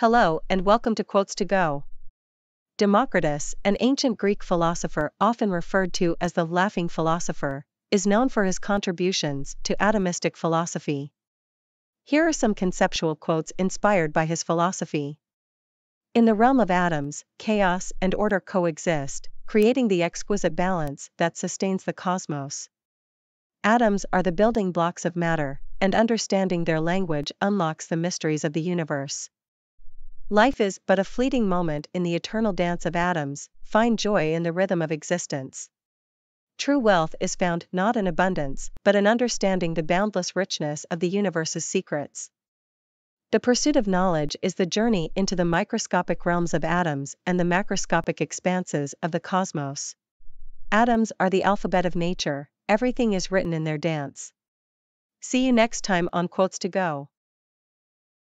Hello and welcome to Quotes to Go. Democritus, an ancient Greek philosopher often referred to as the laughing philosopher, is known for his contributions to atomistic philosophy. Here are some conceptual quotes inspired by his philosophy. In the realm of atoms, chaos and order coexist, creating the exquisite balance that sustains the cosmos. Atoms are the building blocks of matter, and understanding their language unlocks the mysteries of the universe. Life is but a fleeting moment in the eternal dance of atoms, find joy in the rhythm of existence. True wealth is found not in abundance, but in understanding the boundless richness of the universe's secrets. The pursuit of knowledge is the journey into the microscopic realms of atoms and the macroscopic expanses of the cosmos. Atoms are the alphabet of nature, everything is written in their dance. See you next time on Quotes to Go.